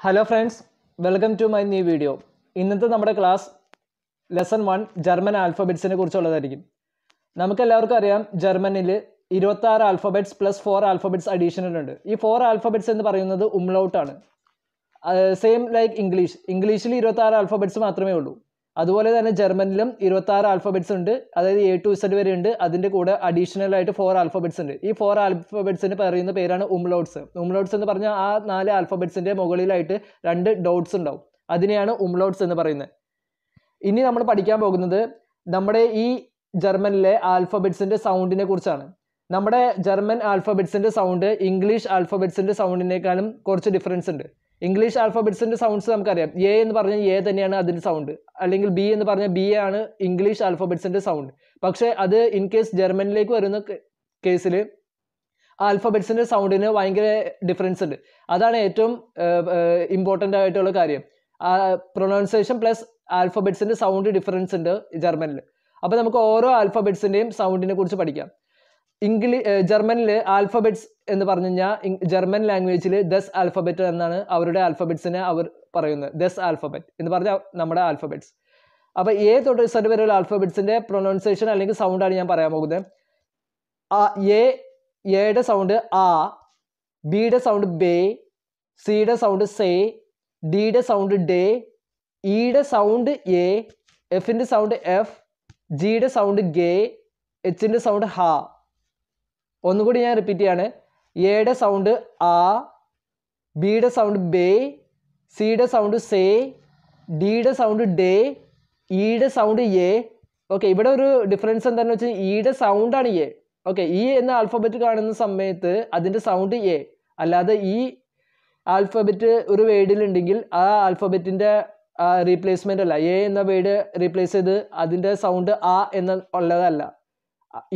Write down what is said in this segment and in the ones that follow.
Hello friends welcome to my new video ഇന്നത്തെ നമ്മുടെ class lesson one German ആൽഫബറ്റ്സിനെ കുറിച്ചുള്ളതായിരിക്കും. നമുക്ക് എല്ലാവർക്കും അറിയാം ജർമ്മനിൽ ഇരുപത്താറ് alphabets plus four alphabets additional ഉണ്ട്. ഈ ഫോർ ആൽഫബെറ്റ്സ് എന്ന് പറയുന്നത് ഉംലൗട്ടാണ് സെയിം ലൈക്ക് ഇംഗ്ലീഷ് ഇംഗ്ലീഷിൽ ഇരുപത്താറ് ആൽഫബെറ്റ്സ് മാത്രമേ ഉള്ളൂ. അതുപോലെ തന്നെ ജർമ്മനിലും ഇരുപത്തി ആറ് ആൽഫബെറ്റ്സ് ഉണ്ട്. അതായത് എ ടു ഇസഡ് വരെ ഉണ്ട്. അതിന്റെ കൂടെ അഡീഷണൽ ആയിട്ട് ഫോർ ആൽഫബറ്റ്സ് ഉണ്ട്. ഈ ഫോർ ആൽഫബറ്റ്സിന് പറയുന്ന പേരാണ് ഉംലോഡ്സ് ഉംലോഡ്സ് എന്ന് പറഞ്ഞാൽ ആ നാല് ആൽഫബറ്റ്സിന്റെ മുകളിലായിട്ട് രണ്ട് ഡോട്ട്സ് ഉണ്ടാവും. അതിനെയാണ് ഉംലോഡ്സ് എന്ന് പറയുന്നത്. ഇനി നമ്മൾ പഠിക്കാൻ പോകുന്നത് നമ്മുടെ ഈ ജർമ്മനിലെ ആൽഫബറ്റ്സിന്റെ സൗണ്ടിനെ കുറിച്ചാണ്. നമ്മുടെ ജർമ്മൻ ആൽഫബറ്റ്സിന്റെ സൗണ്ട് ഇംഗ്ലീഷ് ആൽഫബറ്റ്സിന്റെ സൗണ്ടിനേക്കാളും കുറച്ച് ഡിഫറൻസ് ഉണ്ട്. ഇംഗ്ലീഷ് ആൽഫബറ്റ്സിന്റെ സൗണ്ട്സ് നമുക്കറിയാം. എ എന്ന് പറഞ്ഞാൽ എ തന്നെയാണ് അതിന്റെ സൗണ്ട് അല്ലെങ്കിൽ ബി എന്ന് പറഞ്ഞാൽ ബി ആണ് ഇംഗ്ലീഷ് ആൽഫബറ്റ്സിന്റെ സൗണ്ട് പക്ഷേ അത് ഇൻ കേസ് ജർമ്മനിലേക്ക് വരുന്ന കേസിൽ ആൽഫബറ്റ്സിന്റെ സൗണ്ടിന് ഭയങ്കര ഡിഫറൻസ് ഉണ്ട്. അതാണ് ഏറ്റവും ഇമ്പോർട്ടന്റ് ആയിട്ടുള്ള കാര്യം. പ്രൊനൗൺസിയേഷൻ പ്ലസ് ആൽഫബറ്റ്സിന്റെ സൗണ്ട് ഡിഫറൻസ് ഉണ്ട് ജർമ്മനിൽ അപ്പോൾ നമുക്ക് ഓരോ ആൽഫബറ്റ്സിന്റെയും സൗണ്ടിനെ കുറിച്ച് പഠിക്കാം. ഇംഗ്ലീഷ് ജർമ്മനിൽ ആൽഫബറ്റ്സ് എന്ന് പറഞ്ഞു കഴിഞ്ഞാൽ ജർമ്മൻ ലാംഗ്വേജിൽ ദസ് ആൽഫബറ്റ് എന്നാണ് അവരുടെ ആൽഫബറ്റ്സിനെ അവർ പറയുന്നത്. ദസ് ആൽഫബറ്റ് എന്ന് പറഞ്ഞാൽ നമ്മുടെ ആൽഫബറ്റ്സ് അപ്പോൾ എ തൊട്ട് സെറ്റ് വരെയുള്ള ആൽഫബറ്റ്സിന്റെ പ്രൊനൗൺസിയേഷൻ അല്ലെങ്കിൽ സൗണ്ടാണ് ഞാൻ പറയാൻ പോകുന്നത്. ആ എ എയുടെ സൗണ്ട് ആ ബിയുടെ സൗണ്ട് ബേ സിയുടെ സൗണ്ട് സേ ഡിയുടെ സൗണ്ട് ഡേ ഇയുടെ സൗണ്ട് എ എഫിന്റെ സൗണ്ട് എഫ് ജിയുടെ സൗണ്ട് ഗേ എച്ചിന്റെ സൗണ്ട് ഹ. ഒന്നുകൂടി ഞാൻ റിപ്പീറ്റ് ചെയ്യാണ്. എയുടെ സൗണ്ട് ആ ബിയുടെ സൗണ്ട് ബേ സിയുടെ സൗണ്ട് സേ ഡിയുടെ സൗണ്ട് ഡേ ഇയുടെ സൗണ്ട് എ ഓക്കെ ഇവിടെ ഒരു ഡിഫറൻസ് എന്താണെന്ന് വെച്ചാൽ ഇയുടെ സൗണ്ടാണ് എ ഓക്കെ ഇ എന്ന ആൽഫബറ്റ് കാണുന്ന സമയത്ത് അതിന്റെ സൗണ്ട് എ അല്ലാതെ ഈ ആൽഫബറ്റ് ഒരു വേർഡിലുണ്ടെങ്കിൽ ആ ആൽഫബറ്റിന്റെ റീപ്ലേസ്മെന്റ് അല്ല. എ എന്ന വേഡ് റീപ്ലേസ് ചെയ്ത് അതിന്റെ സൗണ്ട് ആ എന്ന ഉള്ളതല്ല.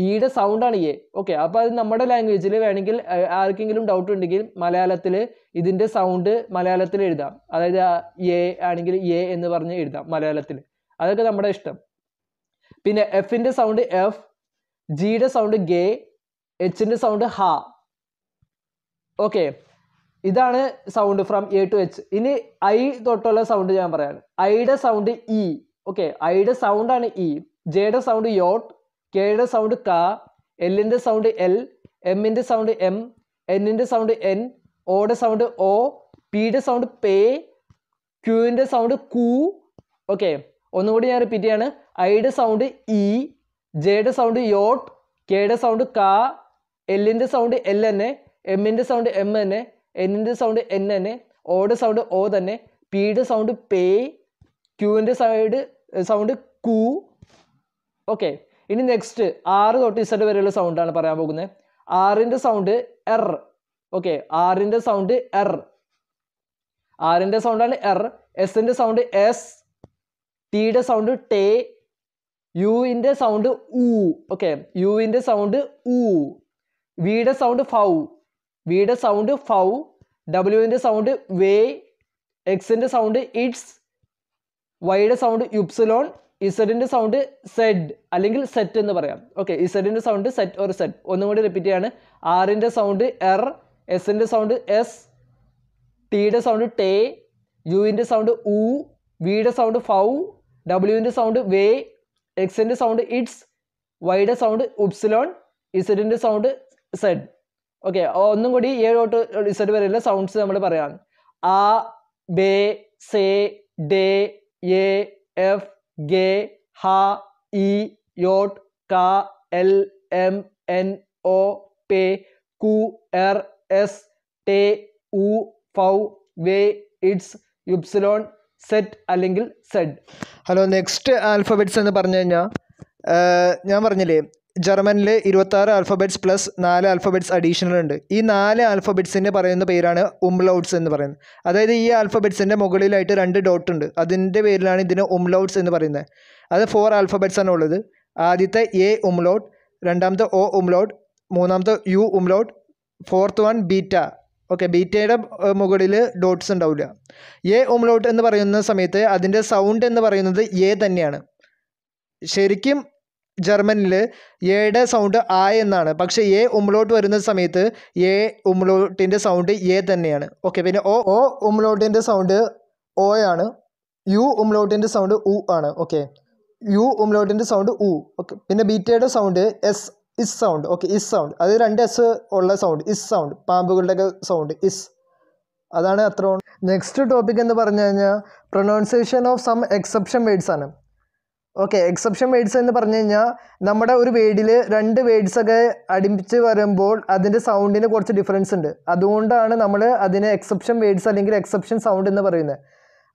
ഈയുടെ ആണ് എ ഓക്കെ അപ്പോൾ അത് നമ്മുടെ ലാംഗ്വേജിൽ വേണമെങ്കിൽ ആർക്കെങ്കിലും ഡൗട്ട് ഉണ്ടെങ്കിൽ മലയാളത്തിൽ ഇതിന്റെ സൗണ്ട് മലയാളത്തിൽ എഴുതാം. അതായത് എ ആണെങ്കിൽ എ എന്ന് പറഞ്ഞ് എഴുതാം മലയാളത്തിൽ. അതൊക്കെ നമ്മുടെ ഇഷ്ടം. പിന്നെ എഫിന്റെ സൗണ്ട് എഫ് ജിയുടെ സൗണ്ട് ഗേ എച്ചിന്റെ സൗണ്ട് ഹ ഓക്കെ ഇതാണ് sound from A to H ഇനി ഐ തൊട്ടുള്ള സൗണ്ട് ഞാൻ പറയാണ് ഐയുടെ സൗണ്ട് ഇ ഓക്കെ ഐയുടെ ആണ് ഇ ജെയുടെ സൗണ്ട് യോട്ട് കെയുടെ സൗണ്ട് ക എല്ലിന്റെ സൗണ്ട് എൽ എമ്മിന്റെ സൗണ്ട് എം എന്നിന്റെ സൗണ്ട് എൻ ഓടെ സൗണ്ട് ഒ പിയുടെ സൗണ്ട് പേ ക്യൂവിന്റെ സൗണ്ട് കു ഓക്കെ ഒന്നുകൂടി ഞാൻ റിപ്പീറ്റ് ചെയ്യാണ്. ഐയുടെ സൗണ്ട് ഇ ജെയുടെ സൗണ്ട് യോട്ട് കെയുടെ സൗണ്ട് ക എല്ലിന്റെ സൗണ്ട് എൽ തന്നെ എമ്മിന്റെ സൗണ്ട് എം തന്നെ എന്നിന്റെ സൗണ്ട് എൻ തന്നെ ഓടെ സൗണ്ട് ഒ തന്നെ പിയുടെ സൗണ്ട് പേ ക്യൂവിന്റെ സൈഡ് സൗണ്ട് കു ഓക്കെ ഇനി നെക്സ്റ്റ് ആറ് തൊട്ട് ഇസഡ് വരെയുള്ള സൗണ്ടാണ് പറയാൻ പോകുന്നത്. ആറിന്റെ സൗണ്ട് എർ ഓക്കെ ആറിന്റെ സൗണ്ട് എർ ആറിന്റെ സൗണ്ടാണ് എർ എസിന്റെ സൗണ്ട് എസ് ടിയുടെ സൗണ്ട് ടേ യുവിന്റെ സൗണ്ട് ഊ ഓക്കെ യുവിന്റെ സൗണ്ട് ഊ വിയുടെ സൗണ്ട് ഫൗ വിയുടെ സൗണ്ട് ഫൗ ഡബ്ല്യുവിന്റെ സൗണ്ട് വേ എക്സിന്റെ സൗണ്ട് ഇറ്റ്സ് വൈയുടെ സൗണ്ട് യുപ്സിലോൺ ഇസഡിന്റെ സൗണ്ട് സെഡ് അല്ലെങ്കിൽ സെറ്റ് എന്ന് പറയാം. ഓക്കെ ഇസഡിന്റെ സൗണ്ട് സെറ്റ് ഓർ സെറ്റ് ഒന്നും കൂടി റിപ്പീറ്റ് ചെയ്യാണ്. ആറിന്റെ സൗണ്ട് എർ എസിന്റെ സൗണ്ട് എസ് ടിയുടെ സൗണ്ട് ടേ യുവിന്റെ സൗണ്ട് ഉ വിയുടെ സൗണ്ട് ഫൗ ഡബ്ല്യുവിന്റെ സൗണ്ട് വേ എക്സിന്റെ സൗണ്ട് ഇറ്റ്സ് വൈയുടെ സൗണ്ട് ഉപ്സിലോൺ ഇസഡിന്റെ സൗണ്ട് സെഡ് ഓക്കെ ഒന്നും കൂടി ഏഴ് തൊട്ട് ഇസഡ് വരെയുള്ള സൗണ്ട്സ് നമ്മൾ പറയാം. ആ ബേ സേ ഡേ എ എഫ് ഗേ ഹ ഇ യോട്ട് ക എൽ എം എൻ ഒ പെ കു എർ എസ് ടെ ഉ ഫൗ വേ ഇറ്റ്സ് യുപ്സിലോൺ സെറ്റ് അല്ലെങ്കിൽ സെഡ്. ഹലോ നെക്സ്റ്റ് ആൽഫബറ്റ്സ് എന്ന് പറഞ്ഞു കഴിഞ്ഞാൽ ഞാൻ പറഞ്ഞില്ലേ ജർമ്മനിൽ ഇരുപത്താറ് ആൽഫബറ്റ്സ് പ്ലസ് നാല് ആൽഫബറ്റ്സ് അഡീഷണൽ ഉണ്ട്. ഈ നാല് ആൽഫബറ്റ്സിന്റെ പറയുന്ന പേരാണ് ഉംലൗട്ട്സ് എന്ന് പറയുന്നത്. അതായത് ഈ ആൽഫബറ്റ്സിന്റെ മുകളിലായിട്ട് രണ്ട് ഡോട്ട് ഉണ്ട്. അതിന്റെ പേരിലാണ് ഇതിന് ഉംലൗട്ട്സ് എന്ന് പറയുന്നത്. അത് ഫോർ ആൽഫബറ്റ്സ് ആണ് ഉള്ളത്. ആദ്യത്തെ എ ഉംലൗട്ട് രണ്ടാമത്തെ ഒ ഉംലൗട്ട് മൂന്നാമത്തെ U umlaut fourth one beta okay ബീറ്റയുടെ മുകളിൽ ഡോട്ട്സ് ഉണ്ടാവില്ല. എ ഉംലൗട്ട് എന്ന് പറയുന്ന സമയത്ത് അതിന്റെ സൗണ്ട് എന്ന് പറയുന്നത് എ തന്നെയാണ്. ശരിക്കും ജർമ്മനിൽ എയുടെ സൗണ്ട് ആ എന്നാണ്. പക്ഷേ എ ഉംലോട്ട് വരുന്ന സമയത്ത് എ ഉമ്ലോട്ടിന്റെ സൗണ്ട് എ തന്നെയാണ്. ഓക്കെ പിന്നെ ഒ ഒ ഉമ്ലോട്ടിന്റെ സൗണ്ട് ഓ ആണ്. യു ഉമ്ലോട്ടിന്റെ സൗണ്ട് ഉ ആണ്. ഓക്കെ യു ഉമ്ലോട്ടിന്റെ സൗണ്ട് ഉ. ഓക്കെ പിന്നെ ബീറ്റയുടെ സൗണ്ട് എസ് ഇസ് സൗണ്ട് ഓക്കെ ഇസ് സൗണ്ട് അത് രണ്ട് എസ് ഉള്ള സൗണ്ട് ഇസ് സൗണ്ട് പാമ്പുകളുടെയൊക്കെ സൗണ്ട് ഇസ്. അതാണ് അത്ര നെക്സ്റ്റ് ടോപ്പിക് എന്ന് പറഞ്ഞു കഴിഞ്ഞാൽ pronunciation of some exception words ആണ്. ഓക്കെ എക്സെപ്ഷൻ വേഡ്സ് എന്ന് പറഞ്ഞു കഴിഞ്ഞാൽ നമ്മുടെ ഒരു വേഡിൽ രണ്ട് വേഡ്സ് ഒക്കെ അടുപ്പിച്ച് വരുമ്പോൾ അതിന്റെ സൗണ്ടിന് കുറച്ച് ഡിഫറൻസ് ഉണ്ട്. അതുകൊണ്ടാണ് നമ്മൾ അതിനെ എക്സെപ്ഷൻ വേഡ്സ് അല്ലെങ്കിൽ എക്സെപ്ഷൻ സൗണ്ട് എന്ന് പറയുന്നത്.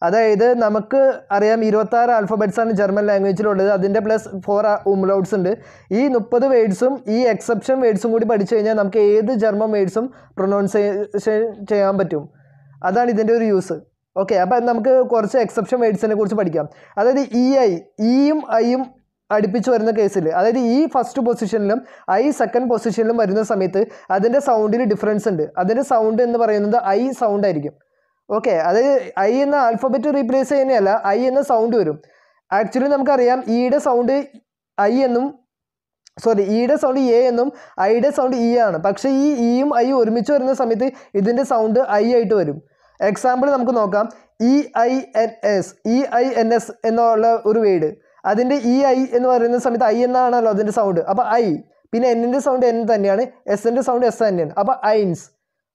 അതായത് നമുക്ക് അറിയാം ഇരുപത്താറ് ആൽഫബറ്റ്സ് ആണ് ജർമ്മൻ ലാംഗ്വേജിലുള്ളത് അതിന്റെ പ്ലസ് ഫോർ ഉംലൗട്ട്സ് ഉണ്ട്. ഈ മുപ്പത് വേഡ്സും ഈ എക്സെപ്ഷൻ വേഡ്സും കൂടി പഠിച്ചു കഴിഞ്ഞാൽ നമുക്ക് ഏത് ജർമ്മൻ വേഡ്സും പ്രൊനൗൺസിയേഷൻ ചെയ്യാൻ പറ്റും. അതാണ് ഇതിന്റെ ഒരു യൂസ് ഓക്കെ അപ്പം നമുക്ക് കുറച്ച് എക്സെപ്ഷൻ വേഡ്സിനെ കുറിച്ച് പഠിക്കാം. അതായത് ഇ ഐ ഇയും ഐയും അടുപ്പിച്ച് വരുന്ന കേസിൽ അതായത് ഈ ഫസ്റ്റ് പൊസിഷനിലും ഐ സെക്കൻഡ് പൊസിഷനിലും വരുന്ന സമയത്ത് അതിന്റെ സൗണ്ടിൽ ഡിഫറൻസ് ഉണ്ട്. അതിന്റെ സൗണ്ട് എന്ന് പറയുന്നത് ഐ സൗണ്ട് ആയിരിക്കും. ഓക്കെ അതായത് ഐ എന്ന ആൽഫബറ്റ് റീപ്ലേസ് ചെയ്യുന്നതല്ല ഐ എന്ന സൗണ്ട് വരും. ആക്ച്വലി നമുക്കറിയാം ഇയുടെ സൗണ്ട് ഐ എന്നും സോറി ഇയുടെ സൗണ്ട് എ എന്നും ഐയുടെ സൗണ്ട് ഇ ആണ്. പക്ഷേ ഈ ഇയും ഐ ഒരുമിച്ച് വരുന്ന സമയത്ത് ഇതിന്റെ സൗണ്ട് ഐ ആയിട്ട് വരും. എക്സാമ്പിൾ നമുക്ക് നോക്കാം. E I N S E I N S എന്നുള്ള ഒരു വേർഡ് അതിന്റെ ഇ ഐ എന്ന് പറയുന്ന സമയത്ത് ഐ എന്നാണല്ലോ അതിന്റെ സൗണ്ട് അപ്പോൾ ഐ പിന്നെ എന്നിന്റെ സൗണ്ട് എൻ തന്നെയാണ്. എസിന്റെ സൗണ്ട് എസ് തന്നെയാണ്. അപ്പോൾ ഐൻസ്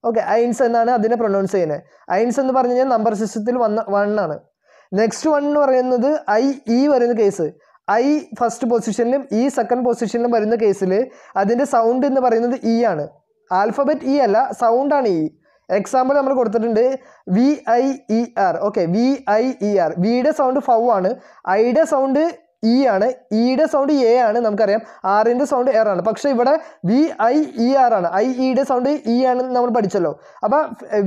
ഓക്കെ ഐൻസ് എന്നാണ് അതിനെ പ്രൊണൗൺസ് ചെയ്യുന്നത്. ഐൻസ് എന്ന് പറഞ്ഞു കഴിഞ്ഞാൽ നമ്പർ സിസ്റ്റത്തിൽ വന്ന വൺ ആണ്. നെക്സ്റ്റ് വൺ എന്ന് പറയുന്നത് ഐ ഇ വരുന്ന കേസ് ഐ ഫസ്റ്റ് പൊസിഷനിലും ഇ സെക്കൻഡ് പൊസിഷനിലും വരുന്ന കേസിൽ അതിന്റെ സൗണ്ട് എന്ന് പറയുന്നത് ഇ ആണ്. ആൽഫബറ്റ് ഇ അല്ല സൗണ്ടാണ് ഇ എക്സാമ്പിൾ നമ്മൾ കൊടുത്തിട്ടുണ്ട് V I E R okay V I E R വിയുടെ സൗണ്ട് ഫൗ ആണ്. ഐയുടെ സൗണ്ട് ഇ ആണ്. ഇയുടെ സൗണ്ട് എ ആണ് നമുക്കറിയാം. ആറിന്റെ സൗണ്ട് എർ ആണ്. പക്ഷേ ഇവിടെ വി ഐ ഇ ആർ ആണ്. ഐ ഇയുടെ സൗണ്ട് ഇ ആണ് നമ്മൾ പഠിച്ചല്ലോ. അപ്പോൾ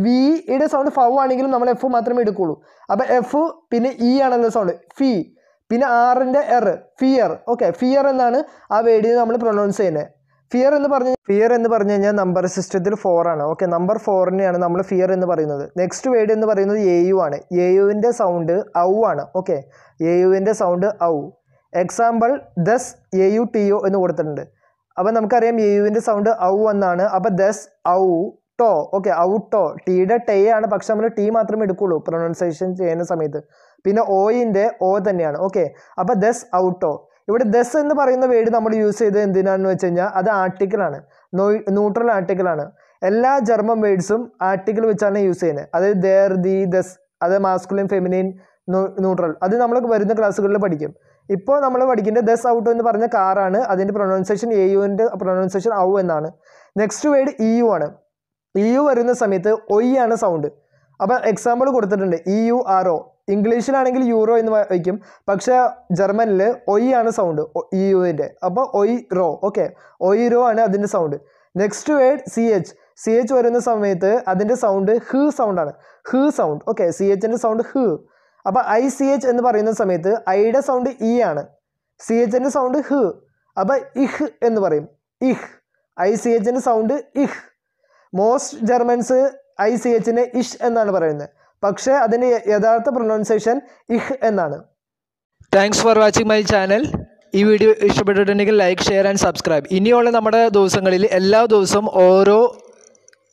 വിയുടെ സൗണ്ട് ഫൗ ആണെങ്കിലും നമ്മൾ എഫ് മാത്രമേ എടുക്കുള്ളൂ. അപ്പോൾ എഫ് പിന്നെ ഇ ആണല്ലോ സൗണ്ട് ഫി പിന്നെ ആറിന്റെ എർ ഫിയർ ഓക്കെ ഫിയർ എന്നാണ് ആ വേഡിന് നമ്മൾ പ്രൊനൗൺസ് ചെയ്യുന്നത്. ഫിയർ എന്ന് പറഞ്ഞു ഫിയർ എന്ന് പറഞ്ഞു കഴിഞ്ഞാൽ നമ്പർ സിസ്റ്റത്തിൽ ഫോർ ആണ്. ഓക്കെ നമ്പർ ഫോറിനെയാണ് നമ്മൾ ഫിയർ എന്ന് പറയുന്നത്. നെക്സ്റ്റ് വേർഡ് എന്ന് പറയുന്നത് എ യു ആണ്. എ യുവിന്റെ സൗണ്ട് ഔ ആണ്. ഓക്കെ എ യുവിന്റെ സൗണ്ട് ഔ. എക്സാമ്പിൾ ദസ് എ യു ടി ഒ എന്ന് കൊടുത്തിട്ടുണ്ട്. അപ്പം നമുക്കറിയാം എ യുവിന്റെ സൗണ്ട് ഔ എന്നാണ്. അപ്പം ദസ് ഔ ടോ. ഓക്കെ ഔ ടോ. ടീയുടെ ടേ ആണ്. പക്ഷെ നമ്മൾ ടി മാത്രമേ എടുക്കുള്ളൂ. പ്രൊനൗൺസിയേഷൻ ചെയ്യുന്ന സമയത്ത്. പിന്നെ ഓയിന്റെ ഓ തന്നെയാണ്. ഓക്കെ അപ്പോൾ ദസ് ഔട്ടോ ഇവിടെ ദസ് എന്ന് പറയുന്ന വേർഡ് നമ്മൾ യൂസ് ചെയ്തത് എന്തിനാണെന്ന് വെച്ച് കഴിഞ്ഞാൽ അത് ആർട്ടിക്കിളാണ് ന്യൂട്രൽ ആർട്ടിക്കിളാണ് എല്ലാ ജർമ്മൻ വേർഡ്സും ആർട്ടിക്കിൾ വെച്ചാണ് യൂസ് ചെയ്യുന്നത്. അതായത് ദേർ ദി ദസ് അത് മാസ്കുലിൻ ഫെമിനിൻ ന്യൂട്രൽ അത് നമ്മൾ വരുന്ന ക്ലാസ്സുകളിൽ പഠിക്കും. ഇപ്പോൾ നമ്മൾ പഠിക്കുന്നത് ദസ് ഔട്ട് എന്ന് പറഞ്ഞ കാറാണ് അതിന്റെ പ്രൊനൗൺസേഷൻ എ യുവിന്റെ പ്രൊനൗൺസേഷൻ ഔ എന്നാണ്. നെക്സ്റ്റ് വേർഡ് ഇ യു ആണ്. ഇ യു വരുന്ന സമയത്ത് ഒയ് ആണ് സൗണ്ട് അപ്പോൾ എക്സാമ്പിൾ കൊടുത്തിട്ടുണ്ട്. ഇ യു ആർ ഒ ഇംഗ്ലീഷിലാണെങ്കിൽ യൂറോ എന്ന് വയ്ക്കും. പക്ഷെ ജർമ്മനിൽ ഒയ് ആണ് സൗണ്ട് ഇ യുവിന്റെ അപ്പോൾ ഒയ് റോ ഓക്കെ ഒയ് റോ ആണ് അതിന്റെ sound next word C H. C H വരുന്ന സമയത്ത് അതിന്റെ സൗണ്ട് ഹ് സൗണ്ടാണ് ഹ് സൗണ്ട് ഓക്കെ സി എച്ചിന്റെ സൗണ്ട് ഹ്. അപ്പോൾ ഐ സി എച്ച് എന്ന് പറയുന്ന സമയത്ത് ഐയുടെ സൗണ്ട് ഇ ആണ്. സി എച്ചിന്റെ സൗണ്ട് ഹ്. അപ്പോൾ ഇഹ് എന്ന് പറയും. ഇഹ്. ഐ സി എച്ചിന്റെ സൗണ്ട് ഇഹ്. മോസ്റ്റ് ജർമ്മൻസ് ഐ സി എച്ചിനെ ഇഷ് എന്നാണ് പറയുന്നത്. പക്ഷേ അതിന്റെ യഥാർത്ഥ പ്രൊനൗൺസേഷൻ ഇഹ് എന്നാണ്. Thanks for watching my channel ഈ വീഡിയോ ഇഷ്ടപ്പെട്ടിട്ടുണ്ടെങ്കിൽ ലൈക്ക് ഷെയർ ആൻഡ് സബ്സ്ക്രൈബ് ഇനിയുള്ള നമ്മുടെ ദിവസങ്ങളിൽ എല്ലാ ദിവസവും ഓരോ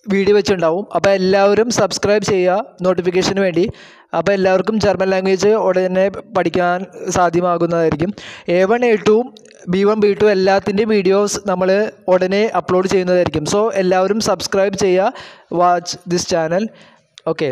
വീഡിയോ വെച്ചുണ്ടാവും. അപ്പോൾ എല്ലാവരും സബ്സ്ക്രൈബ് ചെയ്യുക നോട്ടിഫിക്കേഷന് വേണ്ടി. അപ്പോൾ എല്ലാവർക്കും ജർമ്മൻ ലാംഗ്വേജ് ഉടനെ പഠിക്കാൻ സാധ്യമാകുന്നതായിരിക്കും. A one A two B one B two എല്ലാത്തിന്റെയും വീഡിയോസ് നമ്മൾ ഉടനെ അപ്ലോഡ് ചെയ്യുന്നതായിരിക്കും. സോ എല്ലാവരും സബ്സ്ക്രൈബ് ചെയ്യുക വാച്ച് ദിസ് ചാനൽ ഓക്കെ